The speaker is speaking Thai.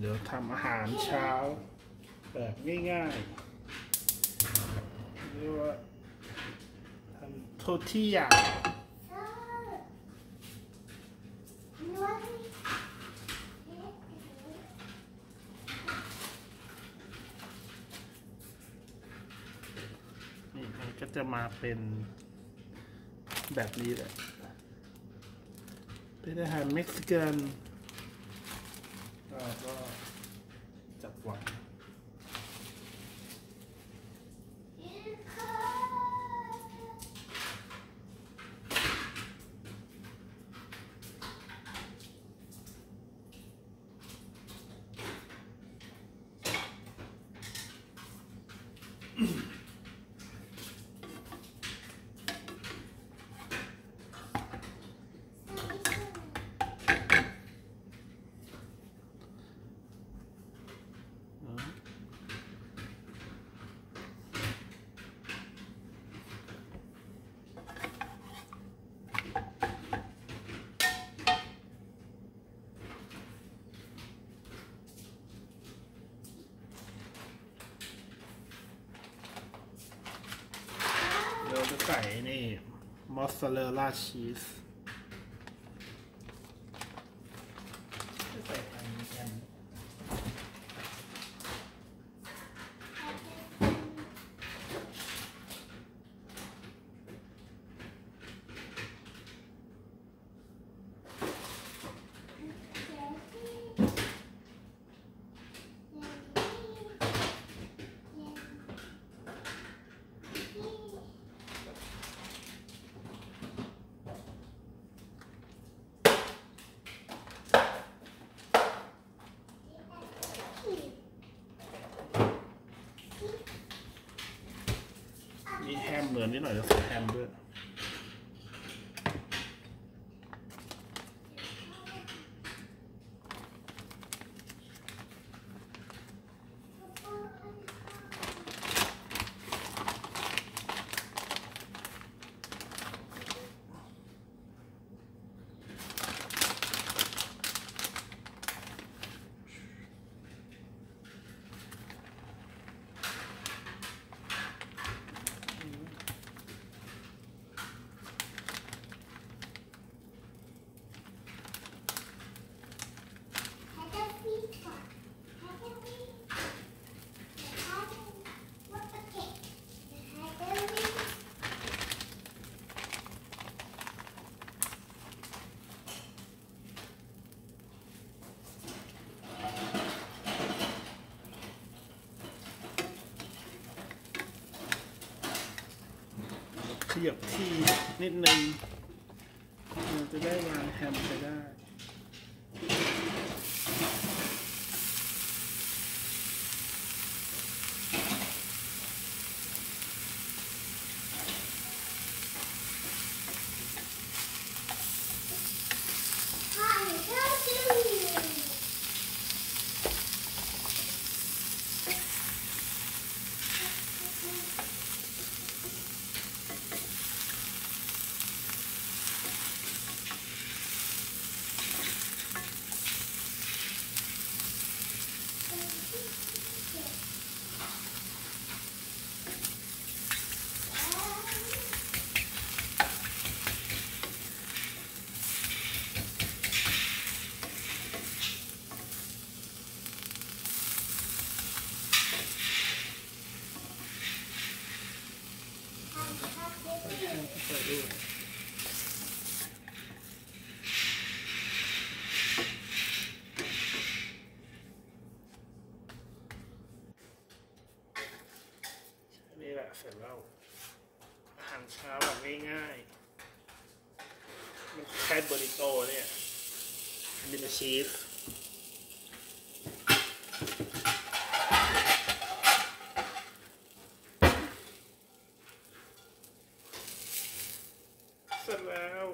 เดี๋ยวทำอาหารเช้า แบบง่ายๆเรียกว่าทำโทษที่อย่างนี่มันก็จะมาเป็นแบบนี้แหละเป็นอาหารเม็กซิกัน ก็จับวาง เราจะ ใส่นี่ มอสซาเรลล่าชีสใส่ทางนี้กัน มีแฮมเหมือนนิดหน่อยจะใส่แฮมด้วย ยับที่นิดนึงเราจะได้วางแฮมไปได้ ใส่ด้วยนี่แหละ เสร็จแล้ว อาหารเช้าแบบง่ายๆ มันแค่เบอริโตเนี่ยอันนี้เป็นชีสเสร็จแล้ว